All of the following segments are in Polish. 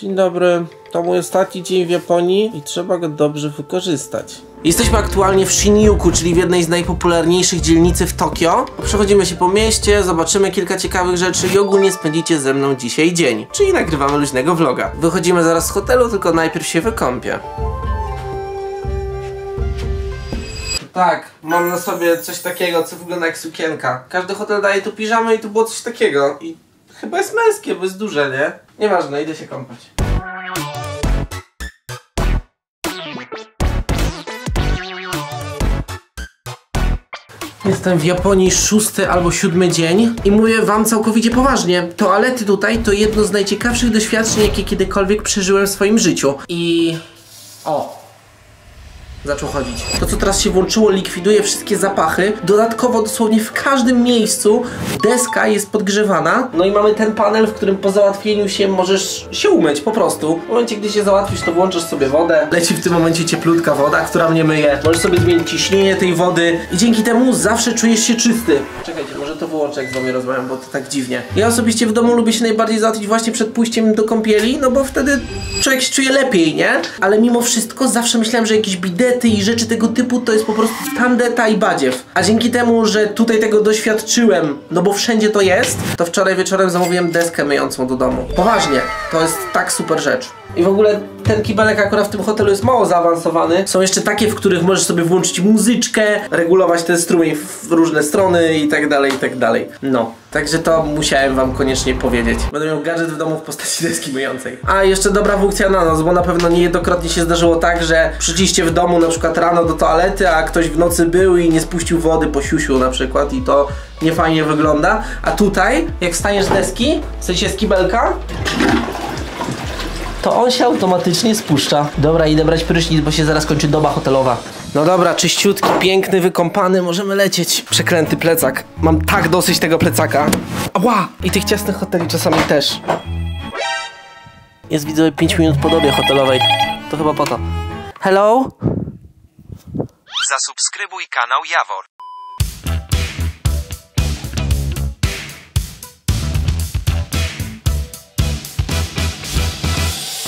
Dzień dobry, to mój ostatni dzień w Japonii i trzeba go dobrze wykorzystać. Jesteśmy aktualnie w Shinjuku, czyli w jednej z najpopularniejszych dzielnicy w Tokio. Przechodzimy się po mieście, zobaczymy kilka ciekawych rzeczy i ogólnie spędzicie ze mną dzisiaj dzień. Czyli nagrywamy luźnego vloga. Wychodzimy zaraz z hotelu, tylko najpierw się wykąpię. Tak, mam na sobie coś takiego, co wygląda jak sukienka. Każdy hotel daje tu piżamy i tu było coś takiego. I chyba jest męskie, bo jest duże, nie? Nieważne, idę się kąpać. Jestem w Japonii szósty albo siódmy dzień i mówię wam całkowicie poważnie. Toalety tutaj to jedno z najciekawszych doświadczeń, jakie kiedykolwiek przeżyłem w swoim życiu. I... O! Zaczął chodzić. To, co teraz się włączyło, likwiduje wszystkie zapachy. Dodatkowo, dosłownie w każdym miejscu deska jest podgrzewana. No i mamy ten panel, w którym po załatwieniu się możesz się umyć po prostu. W momencie, gdy się załatwisz, to włączasz sobie wodę. Leci w tym momencie cieplutka woda, która mnie myje. Możesz sobie zmienić ciśnienie tej wody i dzięki temu zawsze czujesz się czysty. Czekajcie, może to wyłączę, jak z wami rozmawiam, bo to tak dziwnie. Ja osobiście w domu lubię się najbardziej załatwić właśnie przed pójściem do kąpieli, no bo wtedy człowiek się czuje lepiej, nie? Ale mimo wszystko zawsze myślałem, że jakieś bidety i rzeczy tego typu to jest po prostu tandeta i badziew. A dzięki temu, że tutaj tego doświadczyłem, no bo wszędzie to jest, to wczoraj wieczorem zamówiłem deskę myjącą do domu. Poważnie, to jest tak super rzecz. I w ogóle ten kibelek akurat w tym hotelu jest mało zaawansowany. Są jeszcze takie, w których możesz sobie włączyć muzyczkę, regulować ten strumień w różne strony i tak dalej, i tak dalej. No, także to musiałem wam koniecznie powiedzieć. Będę miał gadżet w domu w postaci deski myjącej. A jeszcze dobra funkcja na noc, bo na pewno niejednokrotnie się zdarzyło tak, że przyszliście w domu na przykład rano do toalety, a ktoś w nocy był i nie spuścił wody po siusiu na przykład i to nie fajnie wygląda. A tutaj, jak wstaniesz z deski, w sensie z kibelka, to on się automatycznie spuszcza. Dobra, idę brać prysznic, bo się zaraz kończy doba hotelowa. No dobra, czyściutki, piękny, wykąpany, możemy lecieć. Przekręty plecak. Mam tak dosyć tego plecaka. Ała! I tych ciasnych hoteli czasami też. Jest widzę 5 minut po dobie hotelowej. To chyba po to. Hello? Zasubskrybuj kanał Jawor.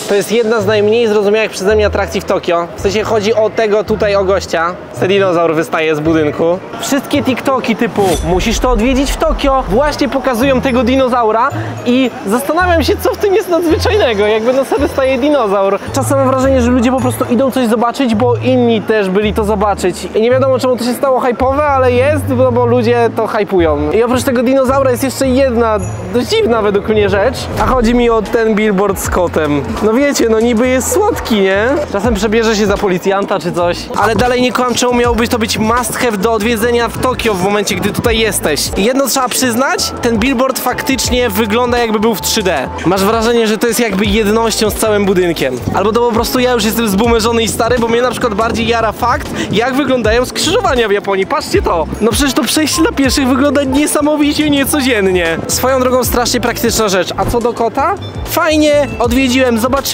To jest jedna z najmniej zrozumiałych przeze mnie atrakcji w Tokio. W sensie chodzi o tego tutaj, o gościa. Ten dinozaur wystaje z budynku. Wszystkie TikToki typu musisz to odwiedzić w Tokio właśnie pokazują tego dinozaura i zastanawiam się, co w tym jest nadzwyczajnego. Jakby na sobie staje dinozaur. Czasem mam wrażenie, że ludzie po prostu idą coś zobaczyć, bo inni też byli to zobaczyć. I nie wiadomo, czemu to się stało hypowe, ale jest, no bo ludzie to hypują. I oprócz tego dinozaura jest jeszcze jedna dość dziwna według mnie rzecz, a chodzi mi o ten billboard z kotem. No wiecie, no niby jest słodki, nie? Czasem przebierze się za policjanta czy coś. Ale dalej nie kłam, czemu miałbyś to być must have do odwiedzenia w Tokio w momencie, gdy tutaj jesteś. I jedno trzeba przyznać, ten billboard faktycznie wygląda jakby był w 3D. Masz wrażenie, że to jest jakby jednością z całym budynkiem. Albo to po prostu ja już jestem zbumerzony i stary, bo mnie na przykład bardziej jara fakt, jak wyglądają skrzyżowania w Japonii. Patrzcie to! No przecież to przejście dla pieszych wygląda niesamowicie niecodziennie. Swoją drogą strasznie praktyczna rzecz. A co do kota? Fajnie, odwiedziłem, zobaczyłem,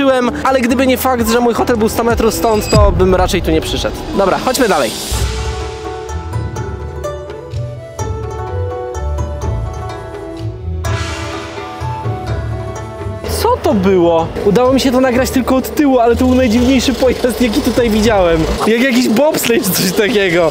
ale gdyby nie fakt, że mój hotel był 100 metrów stąd, to bym raczej tu nie przyszedł. Dobra, chodźmy dalej. Co to było? Udało mi się to nagrać tylko od tyłu, ale to był najdziwniejszy pojazd, jaki tutaj widziałem. Jak jakiś bobsleigh czy coś takiego.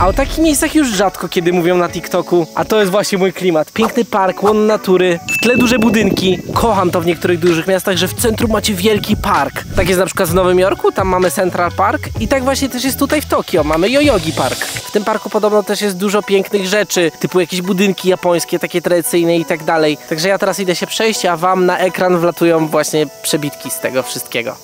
A o takich miejscach już rzadko kiedy mówią na TikToku, a to jest właśnie mój klimat. Piękny park, łon natury, w tle duże budynki. Kocham to w niektórych dużych miastach, że w centrum macie wielki park. Tak jest na przykład w Nowym Jorku, tam mamy Central Park i tak właśnie też jest tutaj w Tokio, mamy Yoyogi Park. W tym parku podobno też jest dużo pięknych rzeczy, typu jakieś budynki japońskie, takie tradycyjne i tak dalej. Także ja teraz idę się przejść, a wam na ekran wlatują właśnie przebitki z tego wszystkiego.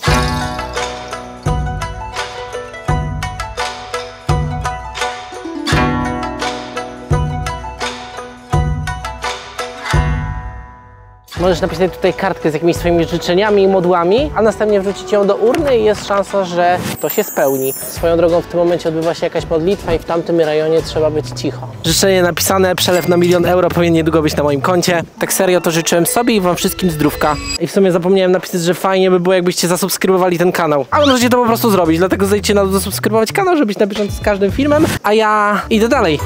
Możesz napisać tutaj kartkę z jakimiś swoimi życzeniami i modłami, a następnie wrzucić ją do urny i jest szansa, że to się spełni. Swoją drogą w tym momencie odbywa się jakaś modlitwa i w tamtym rejonie trzeba być cicho. Życzenie napisane, przelew na milion euro powinien niedługo być na moim koncie. Tak serio to życzyłem sobie i wam wszystkim zdrówka. I w sumie zapomniałem napisać, że fajnie by było jakbyście zasubskrybowali ten kanał. Ale możecie to po prostu zrobić, dlatego zejdźcie na dół zasubskrybować kanał, żeby być na bieżąco z każdym filmem, a ja idę dalej.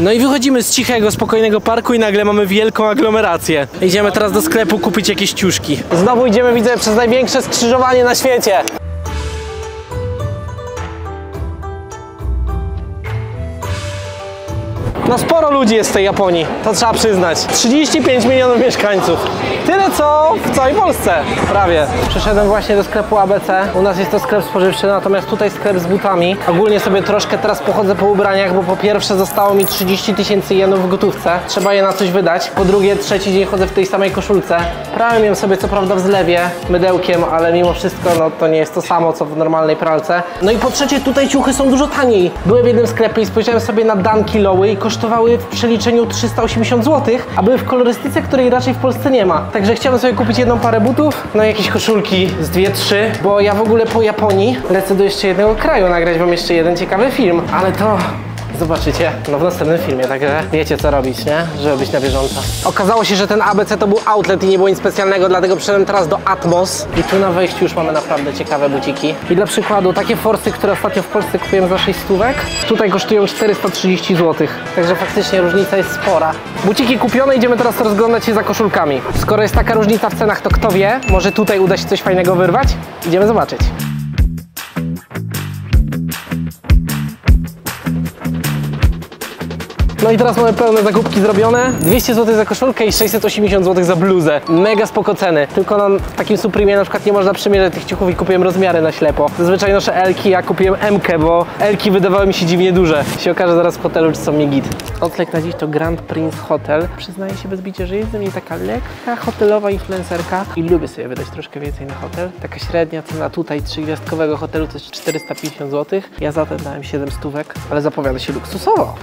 No i wychodzimy z cichego, spokojnego parku i nagle mamy wielką aglomerację. Idziemy teraz do sklepu kupić jakieś ciuszki. Znowu idziemy, widzę, przez największe skrzyżowanie na świecie. No sporo ludzi jest w tej Japonii, to trzeba przyznać. 35 milionów mieszkańców. Tyle co w całej Polsce, prawie. Przyszedłem właśnie do sklepu ABC. U nas jest to sklep spożywczy, natomiast tutaj sklep z butami. Ogólnie sobie troszkę teraz pochodzę po ubraniach, bo po pierwsze zostało mi 30 tysięcy jenów w gotówce. Trzeba je na coś wydać. Po drugie, trzeci dzień chodzę w tej samej koszulce. Prałem ją sobie co prawda w zlewie, mydełkiem, ale mimo wszystko no, to nie jest to samo co w normalnej pralce. No i po trzecie, tutaj ciuchy są dużo taniej. Byłem w jednym sklepie i spojrzałem sobie na Danki Lowy i kosztowały w przeliczeniu 380 zł, a były w kolorystyce, której raczej w Polsce nie ma. Także chciałem sobie kupić jedną parę butów, no i jakieś koszulki z dwie, trzy, bo ja w ogóle po Japonii lecę do jeszcze jednego kraju nagrać wam jeszcze jeden ciekawy film, ale to zobaczycie no w następnym filmie, także wiecie co robić, nie? Żeby być na bieżąco. Okazało się, że ten ABC to był outlet i nie było nic specjalnego, dlatego przyszedłem teraz do Atmos i tu na wejściu już mamy naprawdę ciekawe buciki. I dla przykładu takie forsy, które ostatnio w Polsce kupiłem za 6 stówek, tutaj kosztują 430 zł, także faktycznie różnica jest spora. Buciki kupione, idziemy teraz rozglądać się za koszulkami. Skoro jest taka różnica w cenach, to kto wie, może tutaj uda się coś fajnego wyrwać? Idziemy zobaczyć. No i teraz mamy pełne zakupki zrobione. 200 zł za koszulkę i 680 zł za bluzę. Mega spoko ceny. Tylko w takim Supremie na przykład nie można przymierzyć tych ciuchów i kupiłem rozmiary na ślepo. Zazwyczaj noszę Elki, ja kupiłem M-kę, bo Elki wydawały mi się dziwnie duże. Się okaże zaraz w hotelu, czy są mi git. Odlek na dziś to Grand Prince Hotel. Przyznaję się bez bicia, że jest ze mnie taka lekka hotelowa influencerka i lubię sobie wydać troszkę więcej na hotel. Taka średnia cena tutaj trzygwiazdkowego hotelu to jest 450 zł. Ja za ten dałem 7 stówek, ale zapowiada się luksusowo.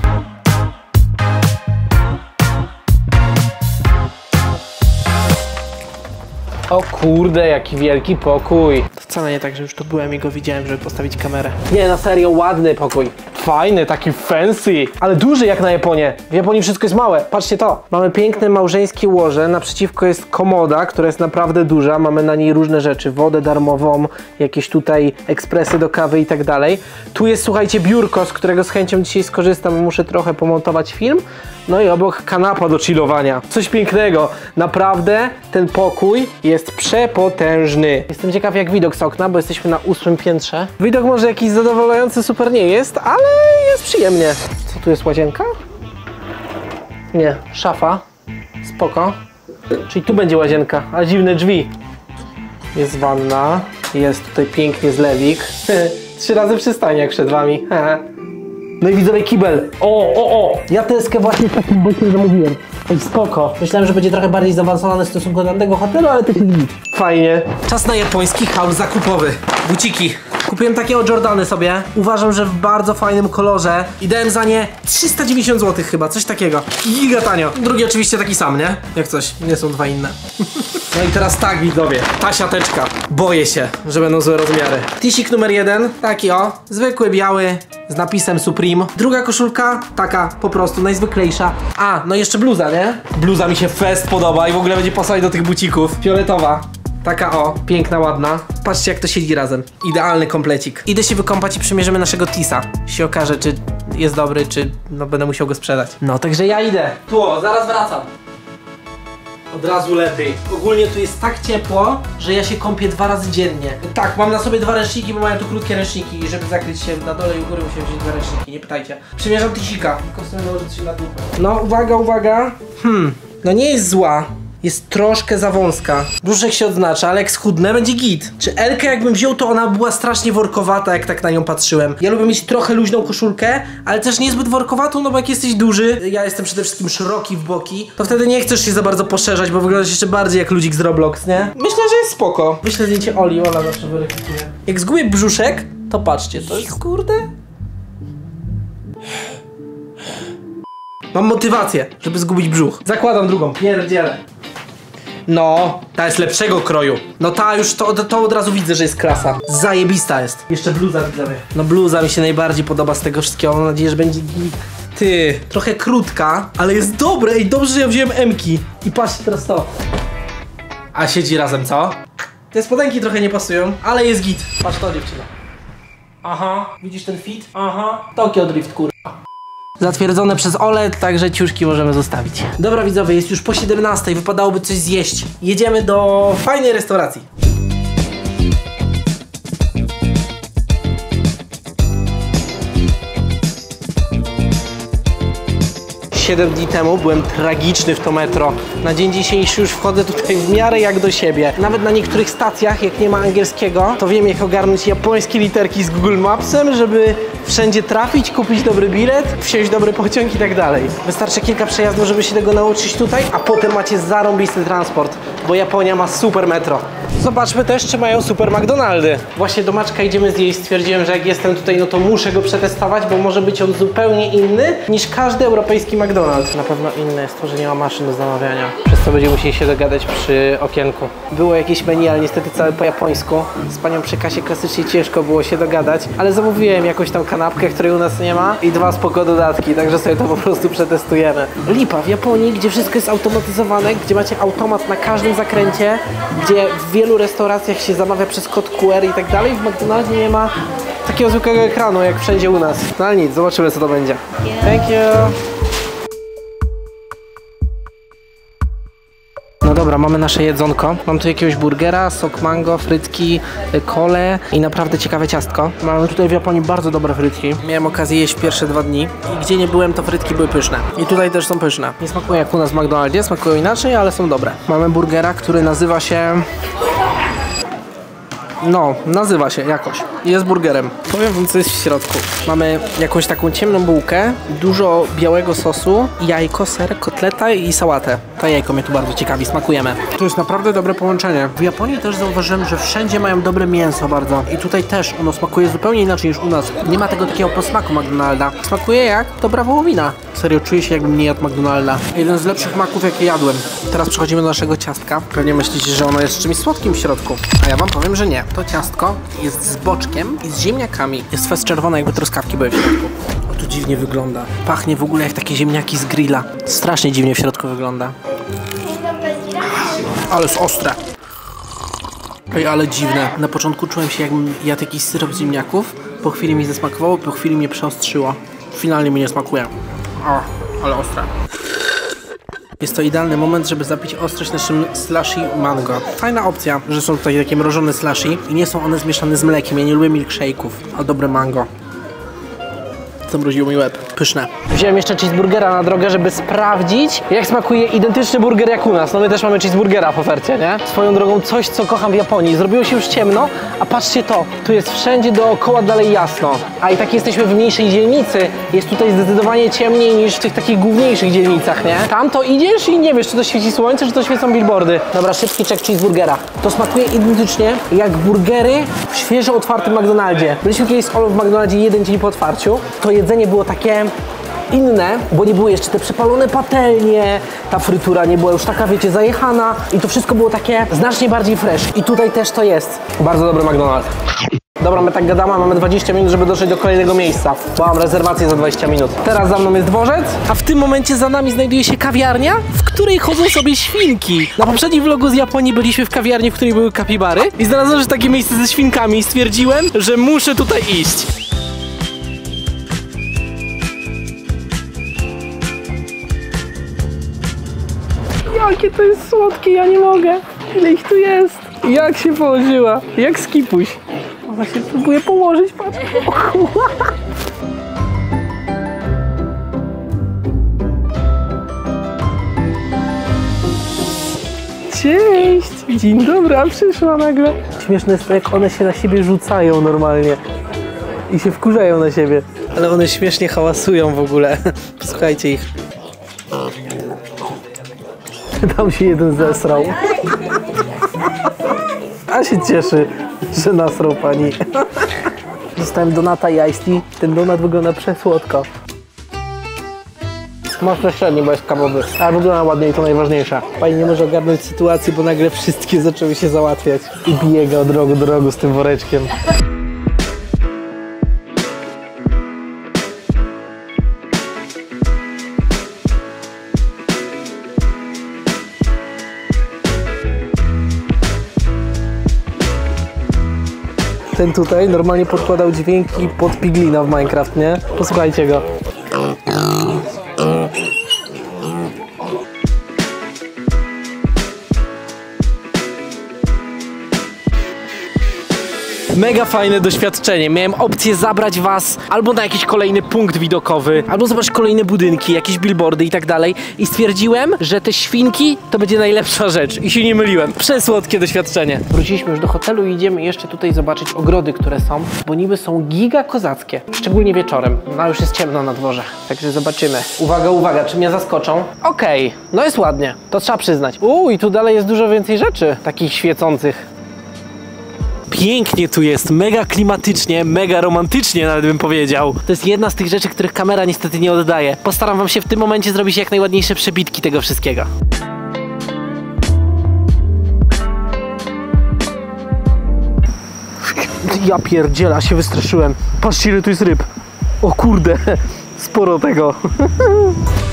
O kurde, jaki wielki pokój. To wcale nie tak, że już tu byłem i go widziałem, żeby postawić kamerę. Nie, na serio, ładny pokój. Fajny, taki fancy, ale duży jak na Japonię. W Japonii wszystko jest małe. Patrzcie to. Mamy piękne małżeńskie łoże, naprzeciwko jest komoda, która jest naprawdę duża. Mamy na niej różne rzeczy, wodę darmową, jakieś tutaj ekspresy do kawy i tak dalej. Tu jest, słuchajcie, biurko, z którego z chęcią dzisiaj skorzystam, muszę trochę pomontować film. No i obok kanapa do chillowania. Coś pięknego. Naprawdę ten pokój jest przepotężny. Jestem ciekaw jak widok z okna, bo jesteśmy na ósmym piętrze. Widok może jakiś zadowalający super nie jest, ale jest przyjemnie. Co tu jest łazienka? Nie, szafa. Spoko. Czyli tu będzie łazienka, a dziwne drzwi. Jest wanna, jest tutaj pięknie zlewik. Trzy razy przystanie jak przed wami. No i widzowie kibel. O, o, o! Ja teskę właśnie takim bokiem zamówiłem. Ej, spoko. Myślałem, że będzie trochę bardziej zaawansowany w stosunku do tego hotelu, ale to jest nic. Fajnie. Czas na japoński haul zakupowy. Buciki. Kupiłem takie o Jordany sobie. Uważam, że w bardzo fajnym kolorze. I dałem za nie 390 zł chyba, coś takiego. Giga tanio. Drugi oczywiście taki sam, nie? Jak coś, nie są dwa inne. No i teraz tak, widzowie. Ta siateczka. Boję się, że będą złe rozmiary. Tisik numer jeden, taki o. Zwykły, biały, z napisem Supreme. Druga koszulka, taka po prostu najzwyklejsza. A, no jeszcze bluza, nie? Bluza mi się fest podoba i w ogóle będzie pasować do tych bucików. Fioletowa. Taka o, piękna, ładna. Patrzcie jak to siedzi razem. Idealny komplecik. Idę się wykąpać i przymierzymy naszego Tisa. Się okaże, czy jest dobry, czy no będę musiał go sprzedać. No, także ja idę. Tu, o, zaraz wracam. Od razu lepiej. Ogólnie tu jest tak ciepło, że ja się kąpię dwa razy dziennie. Tak, mam na sobie dwa ręczniki, bo mają tu krótkie ręczniki i żeby zakryć się na dole i u góry musiałem wziąć dwa ręczniki, nie pytajcie. Przymierzam tisika, tylko w nałożyć się na dupę. No, uwaga, uwaga. Hmm, no nie jest zła. Jest troszkę za wąska. Brzuszek się odznacza, ale jak schudnę, będzie git. Czy Elkę jakbym wziął, to ona była strasznie workowata, jak tak na nią patrzyłem. Ja lubię mieć trochę luźną koszulkę, ale też niezbyt workowatą, no bo jak jesteś duży, ja jestem przede wszystkim szeroki w boki, to wtedy nie chcesz się za bardzo poszerzać, bo wyglądasz jeszcze bardziej jak ludzik z Roblox, nie? Myślę, że jest spoko. Wyślę zdjęcie Oli, Ola zawsze weryfikuje. Jak zgubię brzuszek, to patrzcie, to jest kurde... Mam motywację, żeby zgubić brzuch. Zakładam drugą. Pierdzielę. No, ta jest lepszego kroju. No ta już, to, to od razu widzę, że jest klasa. Zajebista jest. Jeszcze bluza widzowie. No bluza mi się najbardziej podoba z tego wszystkiego. Mam nadzieję, że będzie. Ty, trochę krótka, ale jest dobre. Ej, dobrze, że ja wziąłem Emki. I patrzcie teraz to. A siedzi razem, co? Te spodenki trochę nie pasują, ale jest git. Patrz to, dziewczyna. Aha, widzisz ten fit? Aha. Tokio Drift, kurwa. Zatwierdzone przez Ole, także ciuszki możemy zostawić. Dobra widzowie, jest już po 17, wypadałoby coś zjeść. Jedziemy do fajnej restauracji. 7 dni temu byłem tragiczny w to metro. Na dzień dzisiejszy już wchodzę tutaj w miarę jak do siebie. Nawet na niektórych stacjach, jak nie ma angielskiego, to wiem jak ogarnąć japońskie literki z Google Mapsem, żeby wszędzie trafić, kupić dobry bilet, wsiąść dobry pociąg i tak dalej. Wystarczy kilka przejazdów, żeby się tego nauczyć tutaj, a potem macie zarąbisty transport, bo Japonia ma super metro. Zobaczmy też, czy mają super McDonaldy. Właśnie do Maczka idziemy zjeść. Stwierdziłem, że jak jestem tutaj, no to muszę go przetestować, bo może być on zupełnie inny niż każdy europejski McDonald's. Na pewno inne jest to, że nie ma maszyn do zamawiania, przez co będziemy musieli się dogadać przy okienku. Było jakieś menu, ale niestety całe po japońsku. Z panią przy kasie klasycznie ciężko było się dogadać, ale zamówiłem jakąś tam kanapkę, której u nas nie ma i dwa spoko dodatki, także sobie to po prostu przetestujemy. Lipa w Japonii, gdzie wszystko jest automatyzowane, gdzie macie automat na każdym zakręcie, gdzie w wielu restauracjach się zamawia przez kod QR i tak dalej, w McDonaldzie nie ma takiego zwykłego ekranu jak wszędzie u nas. No ale nic, zobaczymy co to będzie. Thank you. No dobra, mamy nasze jedzonko. Mam tu jakiegoś burgera, sok mango, frytki, y, kole i naprawdę ciekawe ciastko. Mamy tutaj w Japonii bardzo dobre frytki. Miałem okazję jeść pierwsze dwa dni i gdzie nie byłem, to frytki były pyszne. I tutaj też są pyszne. Nie smakują jak u nas w McDonaldzie, smakują inaczej, ale są dobre. Mamy burgera, który nazywa się... No, nazywa się jakoś. Jest burgerem. Powiem wam, co jest w środku. Mamy jakąś taką ciemną bułkę, dużo białego sosu, jajko, ser, kotleta i sałatę. To jajko mnie tu bardzo ciekawi, smakujemy. To jest naprawdę dobre połączenie. W Japonii też zauważyłem, że wszędzie mają dobre mięso bardzo. I tutaj też ono smakuje zupełnie inaczej niż u nas. Nie ma tego takiego posmaku McDonalda. Smakuje jak dobra wołowina. Serio, czuję się jakbym nie jadł McDonalda. Jeden z lepszych maków, jakie jadłem. Teraz przechodzimy do naszego ciastka. Pewnie myślicie, że ono jest czymś słodkim w środku. A ja wam powiem, że nie. To ciastko jest z boczkiem i z ziemniakami. Jest fest czerwone, jakby truskawki były w środku. Tu dziwnie wygląda. Pachnie w ogóle jak takie ziemniaki z grilla. Strasznie dziwnie w środku wygląda. Ale jest ostre. Ej, ale dziwne. Na początku czułem się jakbym jadł jakiś syrop z ziemniaków. Po chwili mi zasmakowało, po chwili mnie przeostrzyło. Finalnie mi nie smakuje. O, ale ostre. Jest to idealny moment, żeby zapić ostrość naszym slushy mango. Fajna opcja, że są tutaj takie mrożone slushy i nie są one zmieszane z mlekiem. Ja nie lubię milkshake'ów, a dobre mango. Zamroziło mi łeb. Pyszne. Wziąłem jeszcze cheeseburgera na drogę, żeby sprawdzić, jak smakuje identyczny burger jak u nas. No my też mamy cheeseburgera w ofercie, nie? Swoją drogą coś, co kocham w Japonii. Zrobiło się już ciemno, a patrzcie to. Tu jest wszędzie dookoła dalej jasno. A i tak jesteśmy w mniejszej dzielnicy. Jest tutaj zdecydowanie ciemniej niż w tych takich główniejszych dzielnicach, nie? Tam to idziesz i nie wiesz, czy to świeci słońce, czy to świecą billboardy. Dobra, szybki check cheeseburgera. To smakuje identycznie jak burgery w świeżo otwartym McDonaldzie. Byliśmy kiedyś z w McDonaldzie jeden dzień po otwarciu. To jedzenie było takie inne, bo nie były jeszcze te przepalone patelnie, ta frytura nie była już taka, wiecie, zajechana i to wszystko było takie znacznie bardziej fresh. I tutaj też to jest. Bardzo dobry McDonald's. Dobra, my tak gadamy, mamy 20 minut, żeby dotrzeć do kolejnego miejsca. Bo mam rezerwację za 20 minut. Teraz za mną jest dworzec, a w tym momencie za nami znajduje się kawiarnia, w której chodzą sobie świnki. Na poprzednim vlogu z Japonii byliśmy w kawiarni, w której były kapibary i znalazłem, że takie miejsce ze świnkami i stwierdziłem, że muszę tutaj iść. Jakie to jest słodkie, ja nie mogę. Ile ich tu jest? Jak się położyła? Jak skipuś. Ona się próbuje położyć, patrz. Cześć! Dzień dobry, a przyszła nagle. Śmieszne jest to, jak one się na siebie rzucają normalnie. I się wkurzają na siebie. Ale one śmiesznie hałasują w ogóle. Słuchajcie ich. Tam się jeden zesrał. A się cieszy, że nasrał pani. Dostałem donata i tea. Ten donat wygląda przesłodko. Mocno średni, bo jest kawowy. Ale wygląda ładnie i to najważniejsze. Pani nie może ogarnąć sytuacji, bo nagle wszystkie zaczęły się załatwiać. I biega od rogu do rogu z tym woreczkiem. Ten tutaj normalnie podkładał dźwięki pod Piglina w Minecraft, nie? Posłuchajcie go. Mega fajne doświadczenie. Miałem opcję zabrać was albo na jakiś kolejny punkt widokowy, albo zobaczyć kolejne budynki, jakieś billboardy i tak dalej. I stwierdziłem, że te świnki to będzie najlepsza rzecz. I się nie myliłem. Przesłodkie doświadczenie. Wróciliśmy już do hotelu i idziemy jeszcze tutaj zobaczyć ogrody, które są, bo niby są giga kozackie. Szczególnie wieczorem. No już jest ciemno na dworze. Także zobaczymy. Uwaga, uwaga, czy mnie zaskoczą? Okej, no jest ładnie. To trzeba przyznać. Uuu, i tu dalej jest dużo więcej rzeczy takich świecących. Pięknie tu jest, mega klimatycznie, mega romantycznie nawet bym powiedział. To jest jedna z tych rzeczy, których kamera niestety nie oddaje. Postaram wam się w tym momencie zrobić jak najładniejsze przebitki tego wszystkiego. Ja pierdziela, się wystraszyłem. Patrzcie ile tu jest ryb. O kurde, sporo tego.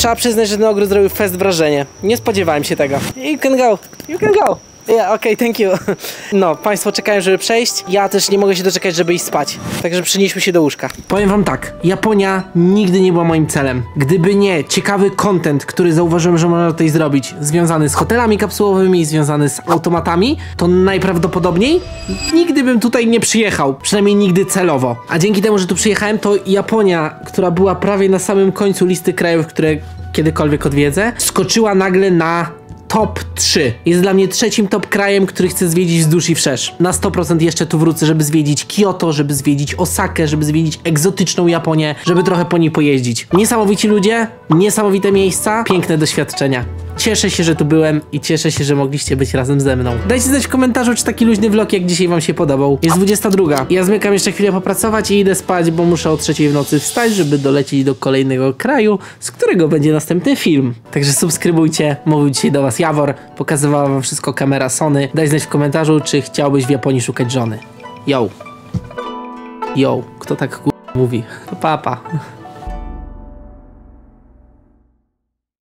Trzeba przyznać, że ten ogród zrobił fest wrażenie. Nie spodziewałem się tego. You can go, you can go. Yeah, okej, thank you. No, Państwo czekają, żeby przejść. Ja też nie mogę się doczekać, żeby iść spać. Także przenieśmy się do łóżka. Powiem Wam tak, Japonia nigdy nie była moim celem. Gdyby nie ciekawy content, który zauważyłem, że można tutaj zrobić, związany z hotelami kapsułowymi, związany z automatami, to najprawdopodobniej nigdy bym tutaj nie przyjechał. Przynajmniej nigdy celowo. A dzięki temu, że tu przyjechałem, to Japonia, która była prawie na samym końcu listy krajów, które kiedykolwiek odwiedzę, skoczyła nagle na top 3. Jest dla mnie trzecim top krajem, który chcę zwiedzić z duszy wszerz. Na 100% jeszcze tu wrócę, żeby zwiedzić Kyoto, żeby zwiedzić Osakę, żeby zwiedzić egzotyczną Japonię, żeby trochę po niej pojeździć. Niesamowici ludzie, niesamowite miejsca, piękne doświadczenia. Cieszę się, że tu byłem i cieszę się, że mogliście być razem ze mną. Dajcie znać w komentarzu, czy taki luźny vlog jak dzisiaj wam się podobał. Jest 22. Ja zmykam jeszcze chwilę popracować i idę spać, bo muszę o trzeciej w nocy wstać, żeby dolecieć do kolejnego kraju, z którego będzie następny film. Także subskrybujcie. Mówił dzisiaj do was Jawor. Pokazywała wam wszystko kamera Sony. Daj znać w komentarzu, czy chciałbyś w Japonii szukać żony. Yo. Yo. Kto tak mówi? To papa.